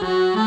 Música